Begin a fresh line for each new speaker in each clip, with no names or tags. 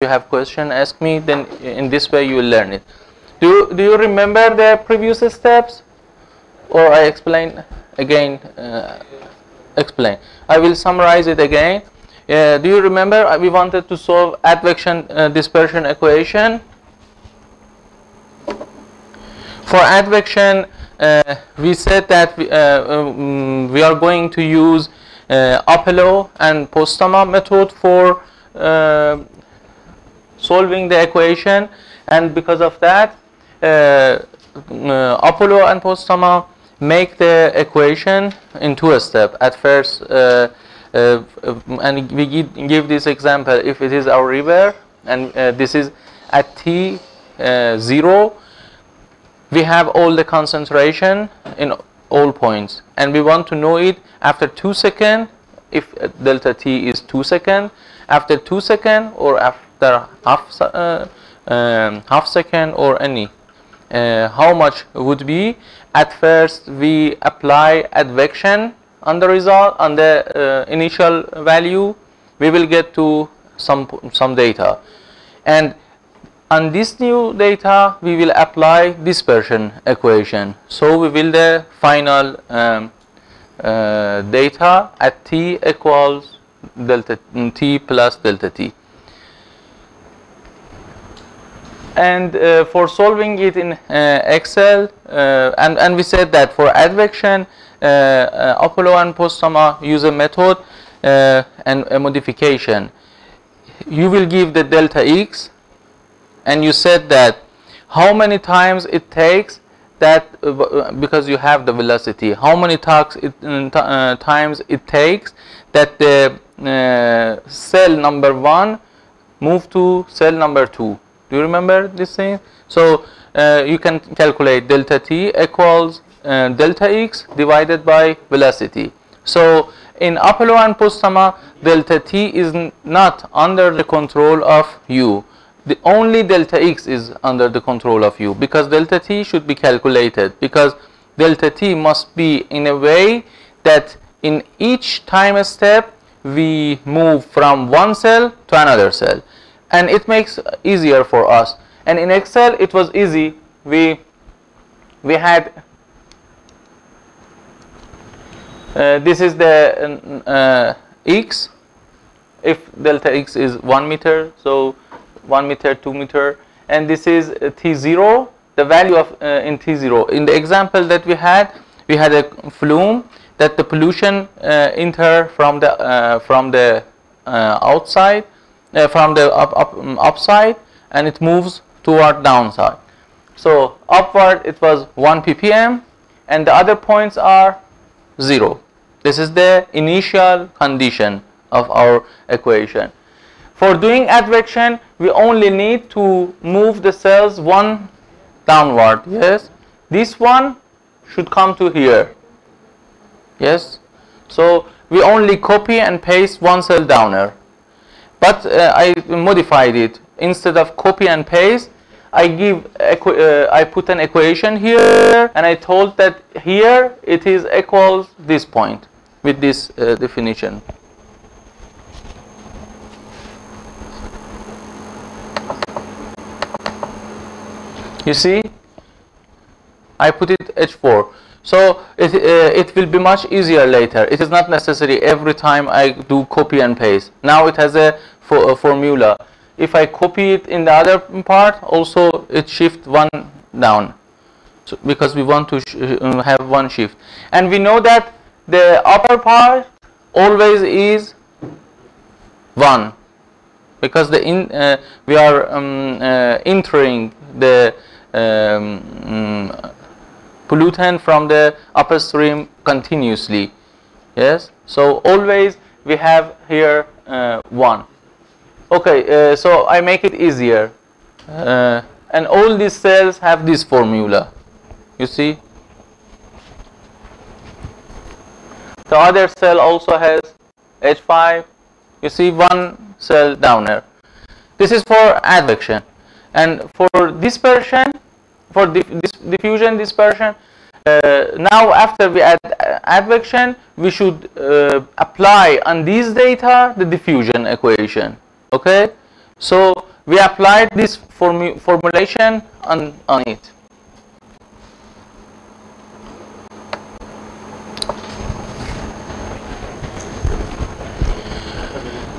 you have question, ask me. Then in this way you will learn it. Do you, do you remember the previous steps, or I explain again? Uh, explain. I will summarize it again. Uh, do you remember uh, we wanted to solve advection uh, dispersion equation? For advection, uh, we said that we, uh, um, we are going to use uh, Apollo and Postama method for solving the equation and because of that uh, uh, Apollo and Postama make the equation in two steps at first uh, uh, and we give, this example if it is our river and uh, this is at t uh, 0 we have all the concentration in all points. And we want to know it after 2 seconds if uh, delta t is 2 seconds after 2 seconds or after half uh, um, half second or any uh, how much would be? At first we apply advection on the result on the uh, initial value. We will get to some some data. And on this new data we will apply dispersion equation. So we will the final um, uh, data at t equals delta t plus delta t and uh, for solving it in uh, Excel uh, and, and we said that for advection uh, uh, Apollo and Postama use a method uh, and a modification. You will give the delta x and you said that how many times it takes that because you have the velocity how many it, times it takes that the cell number one move to cell number two do you remember this thing? So uh, you can calculate delta t equals uh, delta x divided by velocity. So in Apollo and Postama delta t is not under the control of u. The only delta x is under the control of u because delta t should be calculated because delta t must be in a way that in each time step we move from one cell to another cell and it makes easier for us. And in excel it was easy. We we had uh, this is the uh, x. If delta x is 1 meter so 1 meter 2 meter. And this is uh, t0 the value of uh, in t0 in the example that we had we had a flume that the pollution uh, enter from the uh, from the uh, outside uh, from the up, up, um, upside and it moves toward downside. So upward it was 1 ppm and the other points are 0 this is the initial condition of our equation. For doing advection we only need to move the cells one downward yes? This one should come to here yes? So we only copy and paste one cell downer but uh, I modified it. Instead of copy and paste I give uh, I put an equation here and I told that here it is equals this point with this uh, definition. You see? I put it h4 so it, uh, it will be much easier later. It is not necessary every time I do copy and paste. Now it has a, a formula. If I copy it in the other part also it shift one down. So because we want to uh, have one shift. And we know that the upper part always is 1 because the in, uh, we are um, uh, entering the um, mm, pollutant from the upstream continuously. Yes? So always we have here uh, 1 okay uh, so I make it easier. Uh, and all these cells have this formula. You see? The other cell also has H5 you see one cell downer this is for advection. And for dispersion for dis- diffusion dispersion uh, now after we add uh, advection we should uh, apply on these data the diffusion equation okay So we applied this formu formulation on, on it.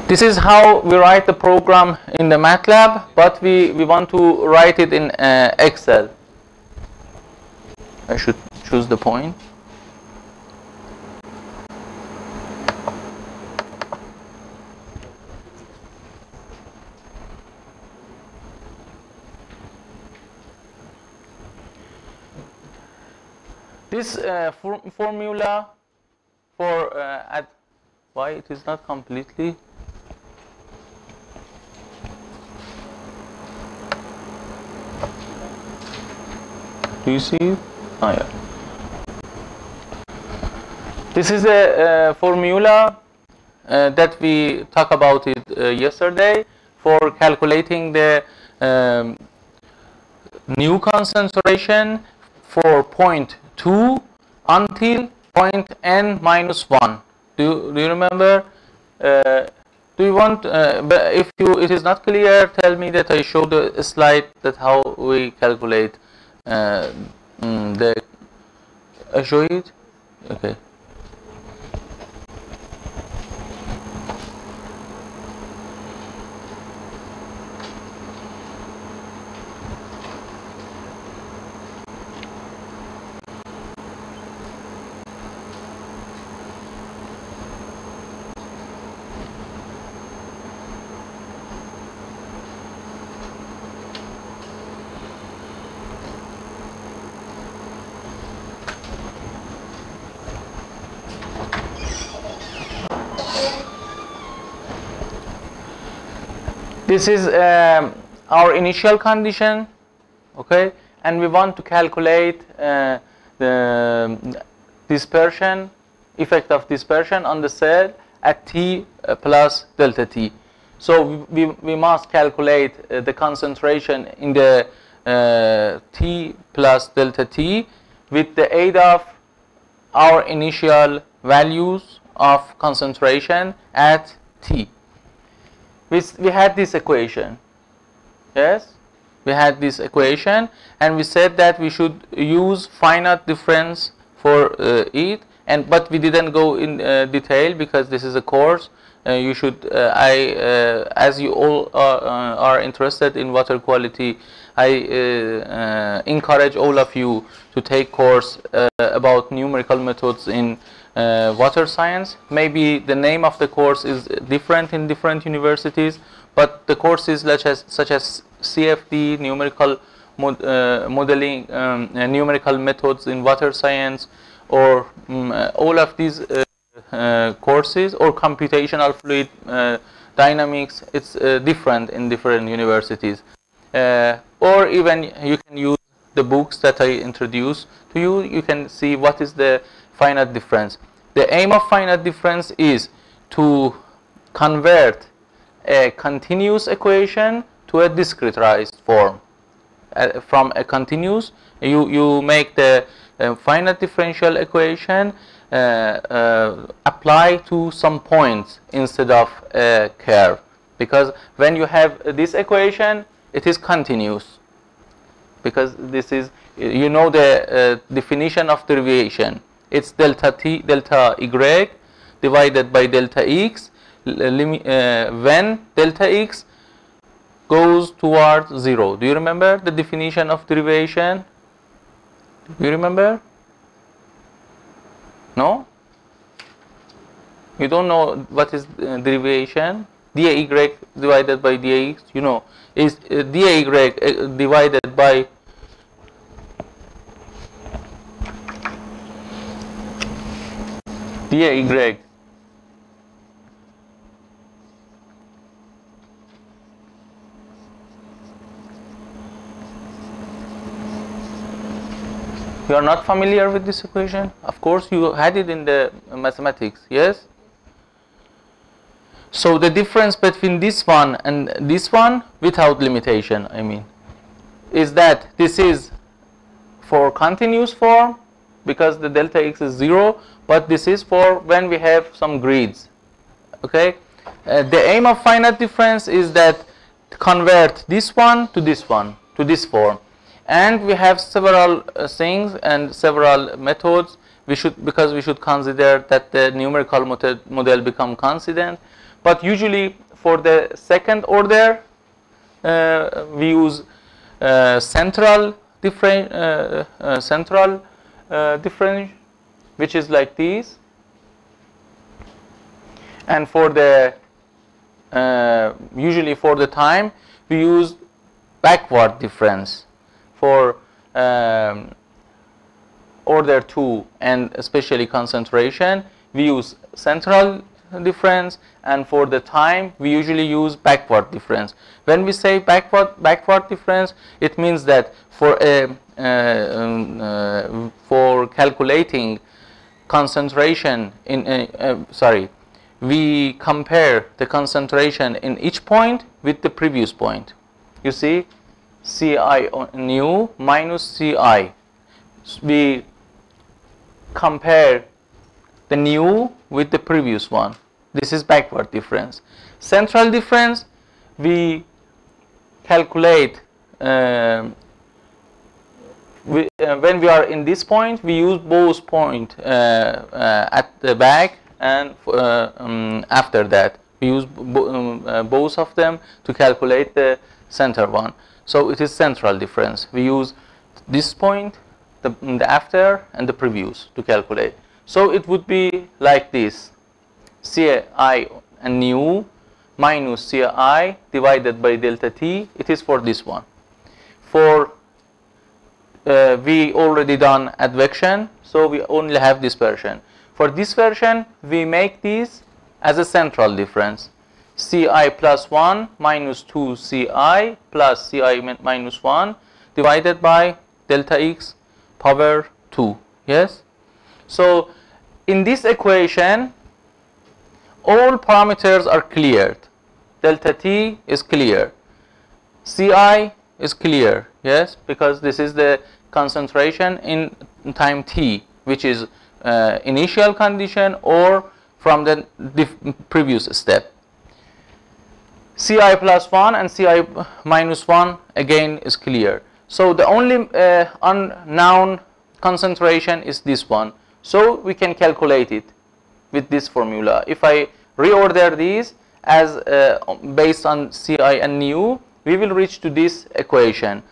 This is how we write the program in the MATLAB, but we, we want to write it in uh, Excel. I should choose the point. This uh, for formula for uh, at why it is not completely do you see it? Oh, yeah. This is a, formula uh, that we talked about it uh, yesterday for calculating the um, new concentration for point 2 until point n minus 1. Do you, do you remember? Uh, do you want, uh, if you it is not clear, tell me that I showed the slide that how we calculate uh, mm, the I show it. Okay. This is um, our initial condition okay? And we want to calculate uh, the dispersion effect of dispersion on the cell at t uh, plus delta t. So we, we must calculate uh, the concentration in the uh, t plus delta t with the aid of our initial values of concentration at t we, we had this equation. Yes? We had this equation and we said that we should use finite difference for uh, it and but we didn't go in uh, detail because this is a course. Uh, you should uh, I uh, as you all are, uh, are, interested in water quality I encourage all of you to take course about numerical methods in uh, water science. Maybe the name of the course is different in different universities, but the courses such as, such as CFD, numerical mod, uh, modeling, um, uh, numerical methods in water science, or um, all of these uh, uh, courses, or computational fluid dynamics, it's different in different universities. or even you can use the books that I introduce to you, you can see what is the finite difference. The aim of finite difference is to convert a continuous equation to a discretized form. Uh, from a continuous, you, you make the uh, finite differential equation uh, uh apply to some points instead of a curve. Because when you have this equation, it is continuous. Because this is, you know the uh, definition of derivation it's delta t delta y divided by delta x. Uh, when delta x goes towards 0 do you remember the definition of derivation? Do you remember? No? You don't know what is uh, derivation? Dy divided by dx you know. Is uh, dy uh, divided by Dear Greg. You are not familiar with this equation? Of course, you had it in the mathematics, yes? So the difference between this one and this one without limitation, I mean, is that this is for continuous form because the delta x is 0 but this is for when we have some grids okay? Uh, the aim of finite difference is that convert this one to this one to this form. And we have several uh, things and several methods. We should because we should consider that the numerical model, become consistent but usually for the second order uh, we use uh, central different uh, uh, central uh, difference which is like these. And for the uh, usually for the time we use backward difference for um, order 2 and especially concentration. We use central difference and for the time we usually use backward difference. When we say backward backward difference it means that for a um, uh, for calculating concentration in sorry we compare the concentration in each point with the previous point. You see ci new minus ci we compare the new with the previous one. This is backward difference. Central difference we calculate um, we, uh, when we are in this point we use both point uh, uh, at the back and uh, um, after that. We use bo um, uh, both of them to calculate the center one. So it is central difference. We use this point the, the after and the previous to calculate so it would be like this. Ci and nu minus ci divided by delta t it is for this one. For uh, we already done advection so we only have this version. For this version we make this as a central difference. Ci plus 1 minus 2 ci plus ci minus 1 divided by delta x power 2 yes? So in this equation all parameters are cleared. Delta t is clear. Ci is clear yes because this is the concentration in time t which is uh, initial condition or from the previous step. Ci plus 1 and ci minus 1 again is clear. So the only uh, unknown concentration is this one so we can calculate it with this formula if i reorder these as uh, based on ci and nu we will reach to this equation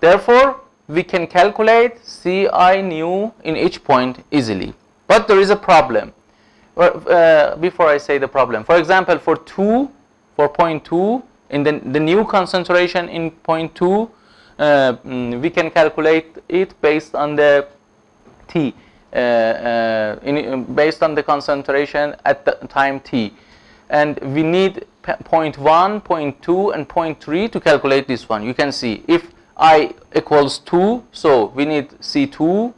Therefore, we can calculate Ci nu in each point easily. But there is a problem. Uh, before I say the problem, for example, for 2, for point 2, in the, the new concentration in point 2, uh, mm, we can calculate it based on the t, uh, uh in, based on the concentration at the time t. And we need point 1, point 2, and point 3 to calculate this one. You can see if i equals 2 so we need c2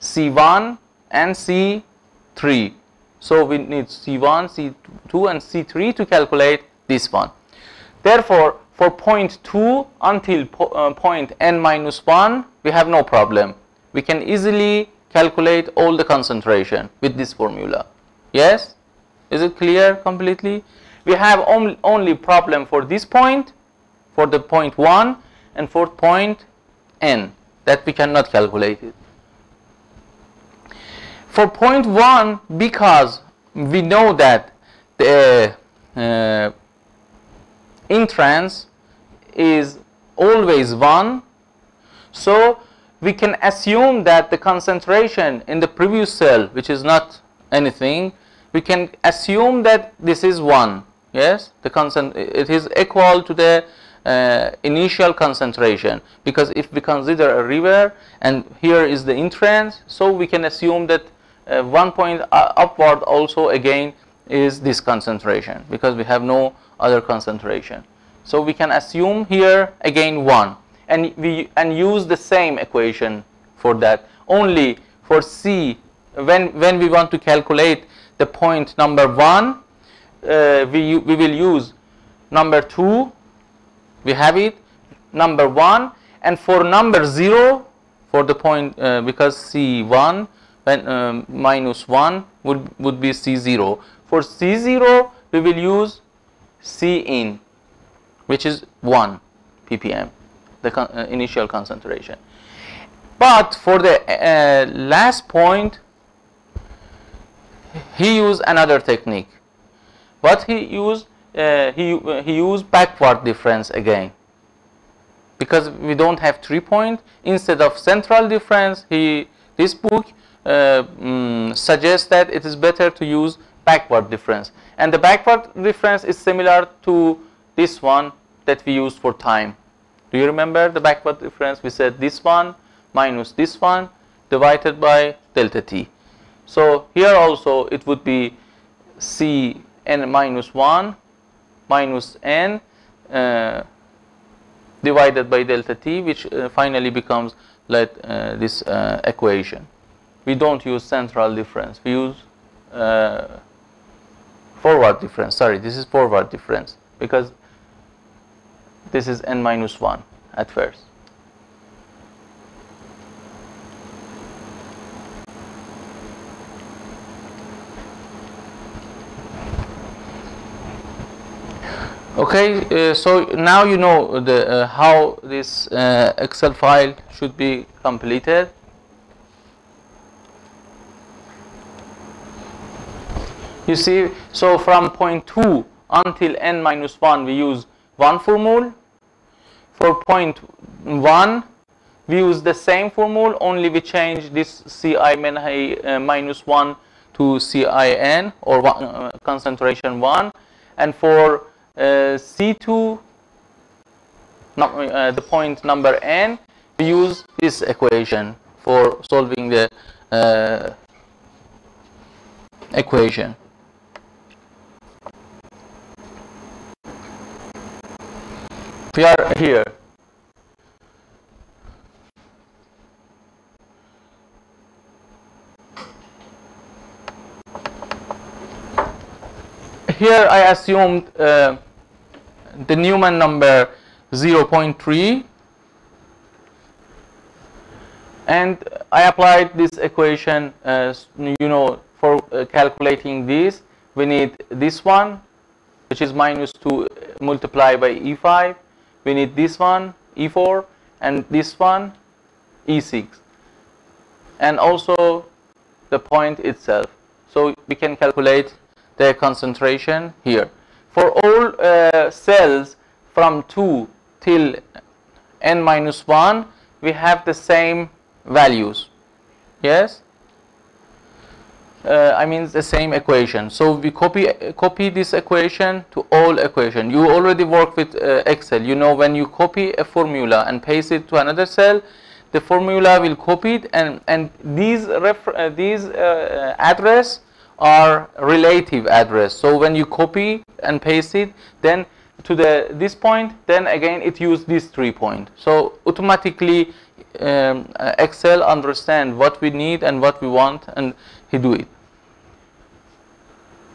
c1 and c3 so we need c1 c2 and c3 to calculate this one therefore for point 2 until po uh, point n minus 1 we have no problem we can easily calculate all the concentration with this formula. Yes? Is it clear completely? We have only, problem for this point for the point 1 and for point n that we cannot calculate it. For point 1 because we know that the uh, entrance is always 1 so we can assume that the concentration in the previous cell which is not anything we can assume that this is 1 yes? The constant it is equal to the uh, initial concentration. Because if we consider a river and here is the entrance so we can assume that uh, one point upward also again is this concentration because we have no other concentration. So we can assume here again 1 and we and use the same equation for that. Only for C when when we want to calculate the point number 1 uh, we we will use number 2 we have it number 1 and for number 0 for the point uh, because C1 when um, minus 1 would, would be C0 for C0 we will use C in which is 1 ppm, the con uh, initial concentration. But for the uh, last point, he used another technique. What he used, uh, he, he used backward difference again. Because we don't have three point, instead of central difference, he this book uh, mm, suggests that it is better to use backward difference. And the backward difference is similar to this one that we used for time. Do you remember the backward difference? We said this one minus this one divided by delta t. So here also it would be c n minus 1 minus n uh, divided by delta t which uh, finally becomes like uh, this uh, equation. We don't use central difference, we use uh, forward difference, sorry this is forward difference because this is n minus 1 at first. okay uh, so now you know the uh, how this uh, excel file should be completed you see so from point 2 until n minus 1 we use one formula for point 1 we use the same formula only we change this ci uh, minus 1 to cin or one, uh, concentration 1 and for uh, C2, uh, the point number n, we use this equation for solving the uh, equation. We are here. Here I assumed uh, the Neumann number 0.3 and I applied this equation as you know for uh, calculating this. We need this one which is minus 2 multiplied by E5 we need this one E4 and this one E6 and also the point itself. So we can calculate the concentration here. For all uh, cells from 2 till n minus 1 we have the same values. Yes uh, I mean the same equation so we copy copy this equation to all equation you already work with uh, Excel you know when you copy a formula and paste it to another cell the formula will copy it and and these uh, these uh, address are relative address. So when you copy and paste it, then to the this point, then again it use this three point. So automatically um, uh, Excel understand what we need and what we want, and he do it.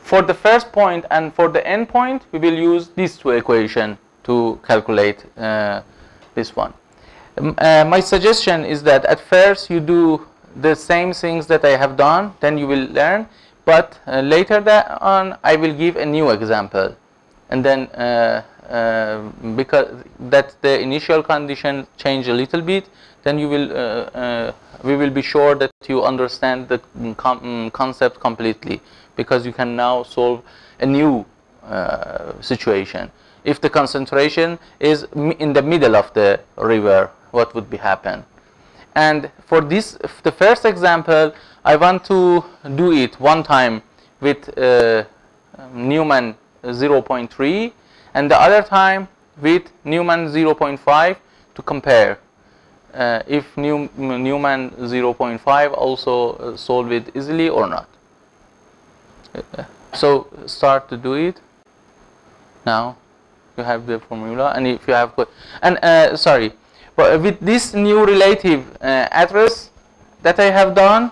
For the first point and for the end point, we will use these two equation to calculate uh, this one. Uh, my suggestion is that at first you do the same things that I have done, then you will learn but uh, later that on I will give a new example and then uh, uh, because that the initial condition change a little bit then you will uh, uh, we will be sure that you understand the com mm, concept completely because you can now solve a new uh, situation. If the concentration is in the middle of the river what would be happen? And for this the first example I want to do it one time with uh, Neumann 0.3 and the other time with Neumann 0.5 to compare uh, if New, Neumann 0.5 also uh, solve it easily or not. Uh, so start to do it now you have the formula and if you have and uh, sorry but with this new relative uh, address that I have done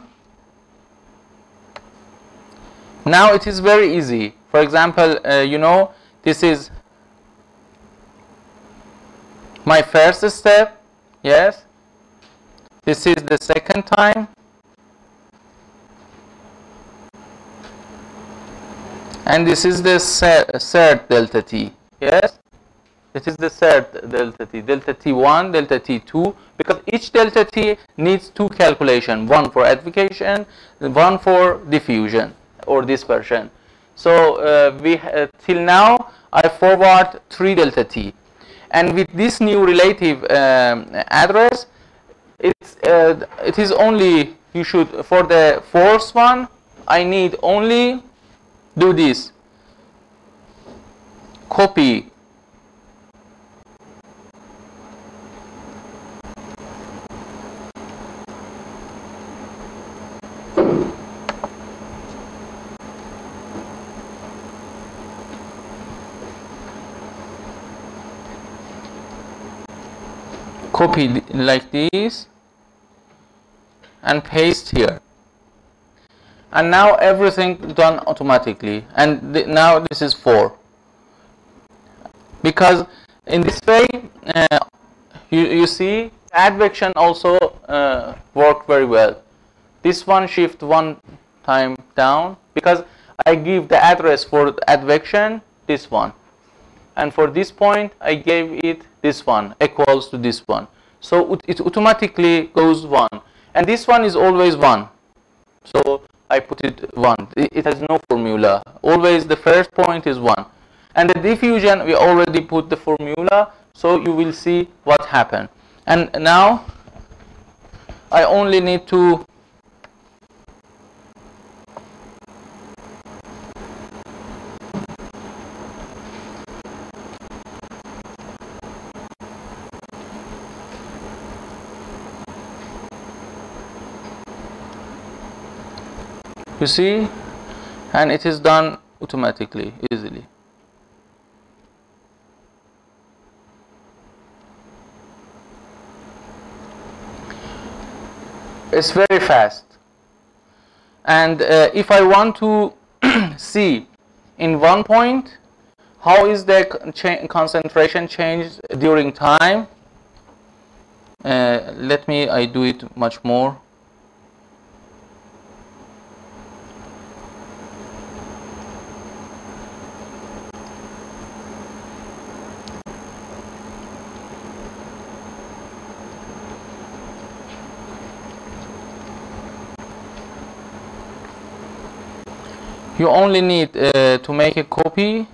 now it is very easy. For example, uh, you know, this is my first step, yes. This is the second time. And this is the third delta t, yes. That is the third delta t, delta t1, delta t2, because each delta t needs two calculation, one for advection, one for diffusion or dispersion. So uh, we uh, till now I forward three delta t, and with this new relative um, address, it's uh, it is only you should for the fourth one I need only do this. Copy. Copy like this and paste here. And now everything done automatically. And now this is 4 because in this way uh, you, you see advection also uh, work very well. This one shift one time down because I give the address for advection this one. And for this point I gave it this one equals to this one. So it automatically goes 1 and this one is always 1 so I put it 1 it has no formula. Always the first point is 1 and the diffusion we already put the formula so you will see what happened. And now I only need to you see? And it is done automatically easily. It's very fast. And uh, if I want to see in one point how is the cha concentration changed during time? Uh, let me I do it much more you only need uh, to make a copy.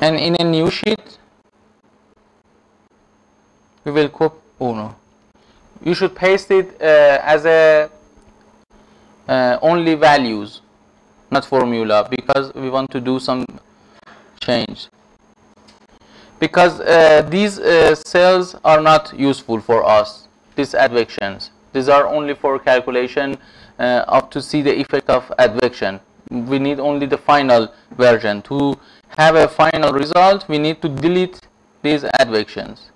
And in a new sheet we will copy oh no you should paste it uh, as a uh, only values not formula because we want to do some change. Because uh, these uh, cells are not useful for us these advections. These are only for calculation uh, of to see the effect of advection. We need only the final version. To have a final result we need to delete these advections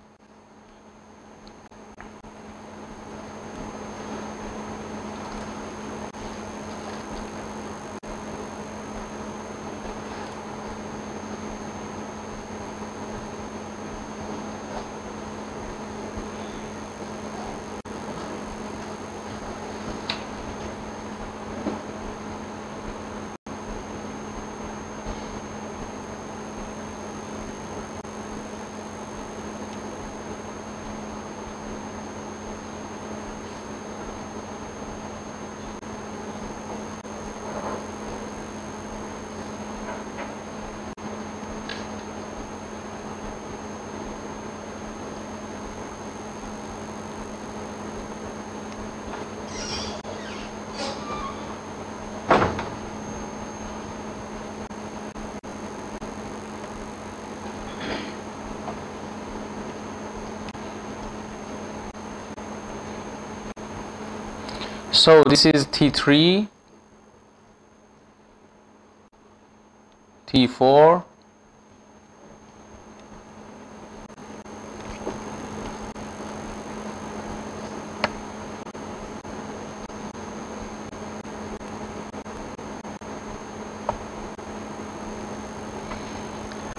so this is T3 T4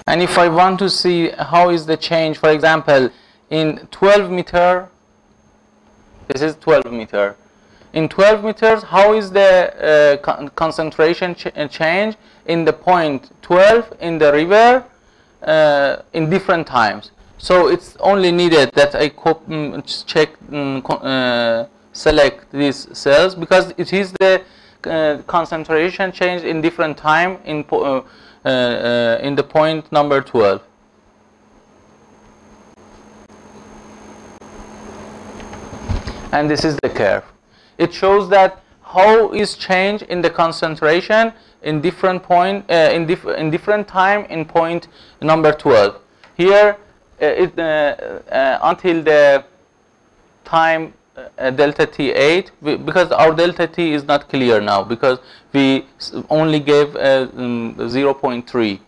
And if I want to see how is the change, for example, in 12 meter, this is 12 meter. In 12 meters, how is the uh, con concentration ch uh, change in the point 12 in the river uh, in different times? So it's only needed that I mm, check, mm, uh, select these cells because it is the uh, concentration change in different time in uh, in the point number 12. And this is the curve. It shows that how is change in the concentration in different point uh, in, in different time in point number 12. Here uh, it, uh, uh until the time uh, delta t8 we, because our delta t is not clear now because we only gave uh, um, 0.3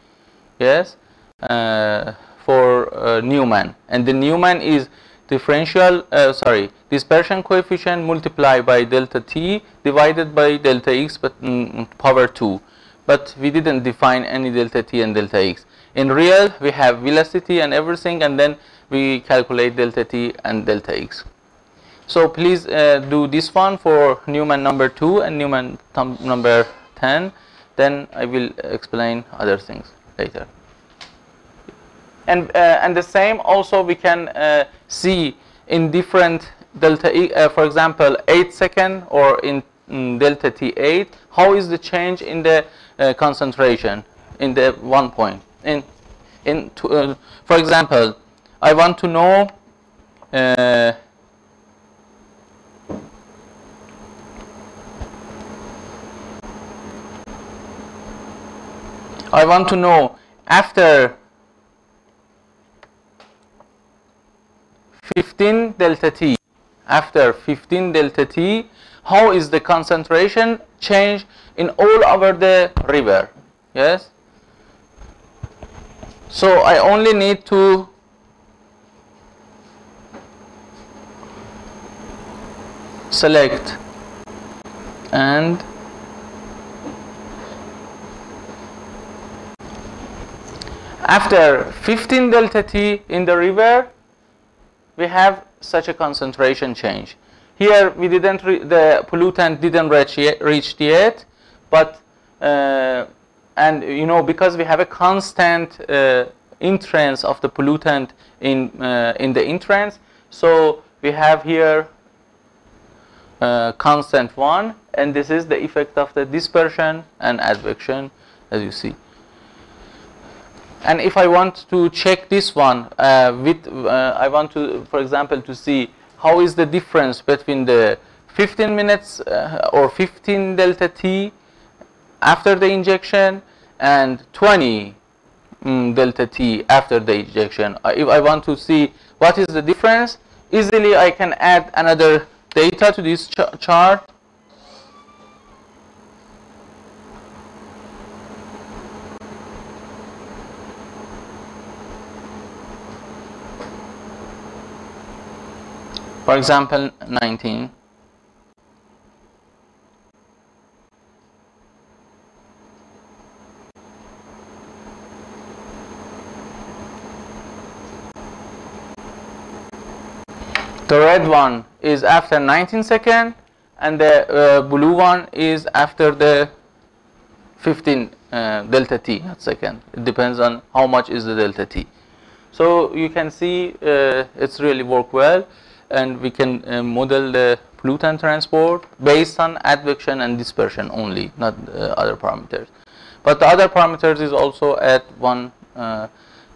yes uh, for uh, Neumann and the Neumann is differential uh, sorry dispersion coefficient multiplied by delta t divided by delta x but um, power 2 but we didn't define any delta t and delta x. In real we have velocity and everything and then we calculate delta t and delta x. So please uh, do this one for Neumann number 2 and Neumann number 10 then I will explain other things later. And, uh, and the same also we can uh, see in different delta E, uh, for example 8 second or in, in, delta T8 how is the change in the uh, concentration in the one point. In, in uh, for example I want to know I want to know after 15 delta t. After 15 delta t how is the concentration change in all over the river? Yes? So I only need to select and After 15 delta T in the river, we have such a concentration change. Here we didn't, the pollutant didn't reach yet, reached yet but, uh, and you know, because we have a constant uh, entrance of the pollutant in, uh, in the entrance, so we have here uh, constant one and this is the effect of the dispersion and advection as you see and if I want to check this one uh, with uh, I want to for example to see how is the difference between the 15 minutes uh, or 15 delta t after the injection and 20 mm, delta t after the injection. Uh, if I want to see what is the difference easily I can add another data to this ch chart For example, 19. The red one is after 19 second and the uh, blue one is after the 15 uh, delta t not second. It depends on how much is the delta t. So you can see uh, it's really work well and we can uh, model the pollutant transport based on advection and dispersion only, not uh, other parameters. But the other parameters is also add one uh,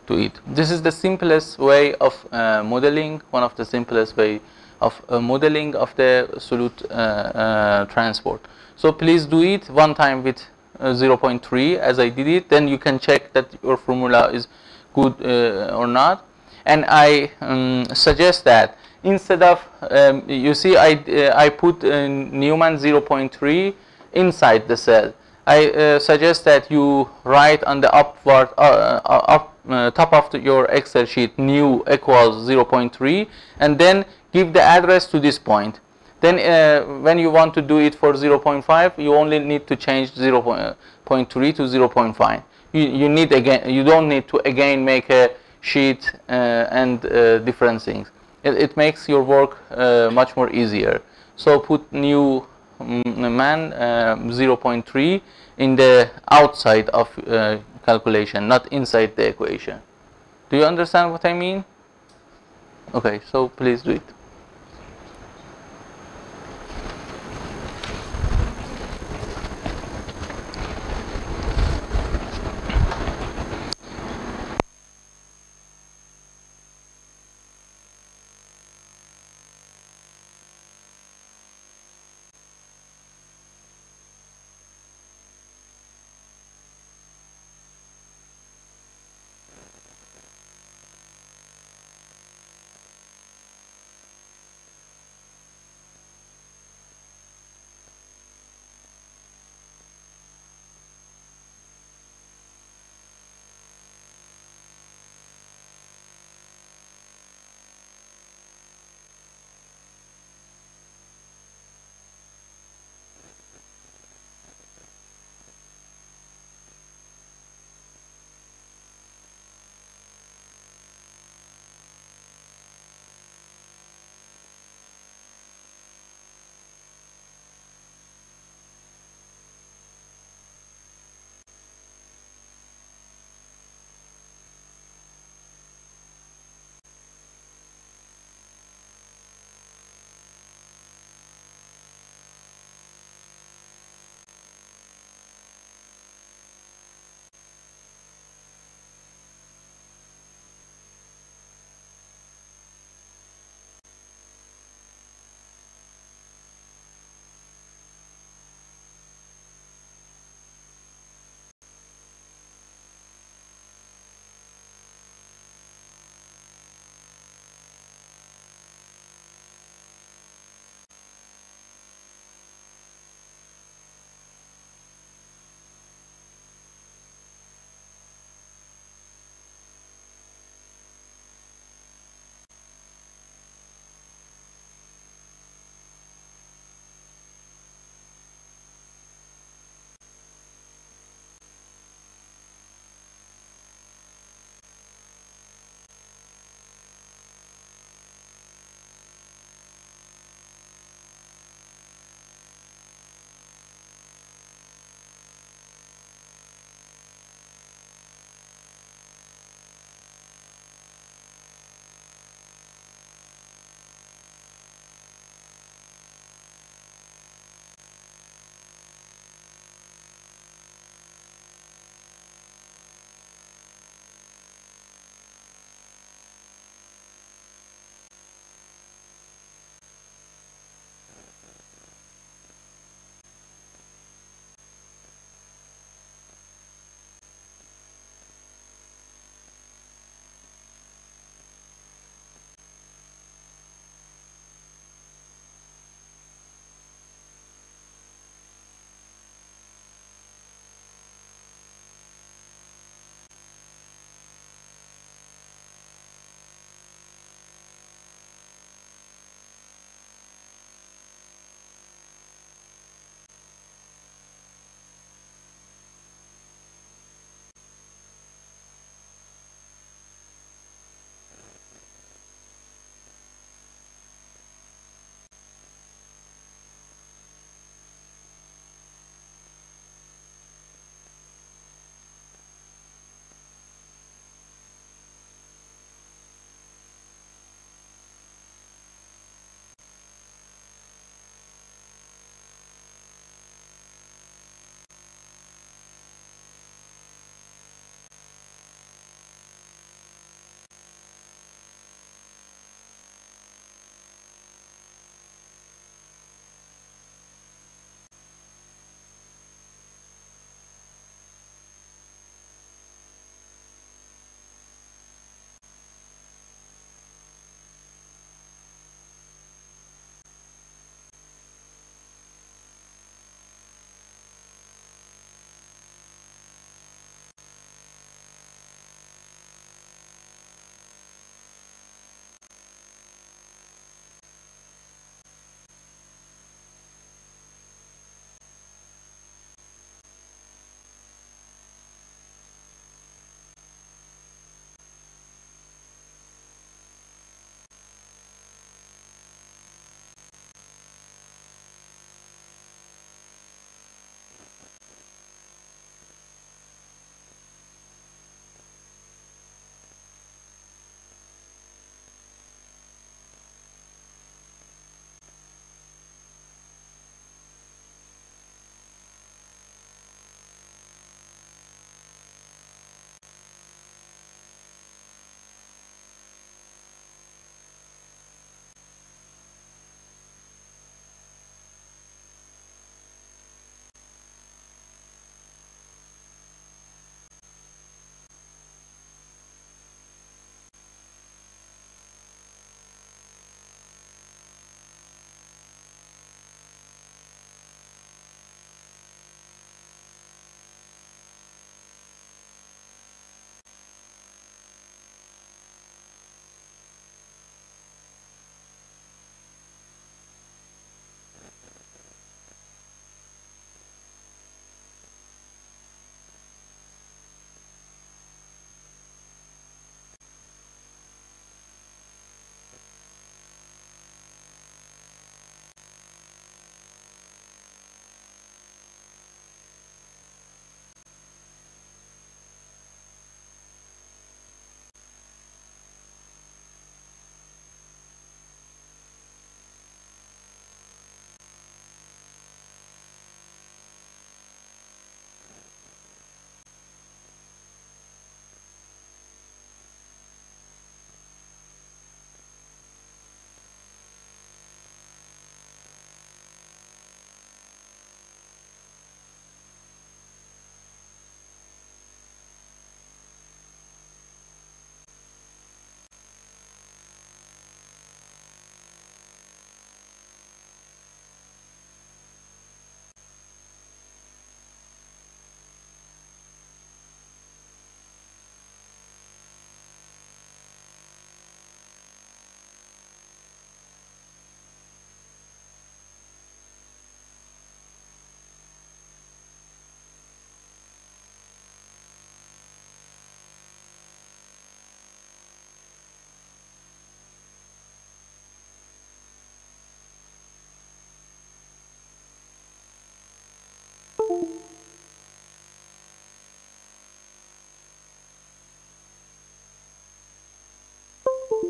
to it. This is the simplest way of uh, modeling, one of the simplest way of uh, modeling of the solute uh, transport. So please do it one time with 0.3 as I did it, then you can check that your formula is good or not. And I um, suggest that instead of um, you see I, uh, I put uh, Neumann 0.3 inside the cell. I uh, suggest that you write on the upward uh, uh, up uh, top of the, your excel sheet new equals 0.3 and then give the address to this point. Then when you want to do it for 0.5 you only need to change 0.3 to 0.5 you, you need again you don't need to again make a sheet and different things it, it makes your work uh, much more easier. So put new mm, man uh, 0.3 in the outside of uh, calculation not inside the equation. Do you understand what I mean? Okay so please do it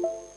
Thank you.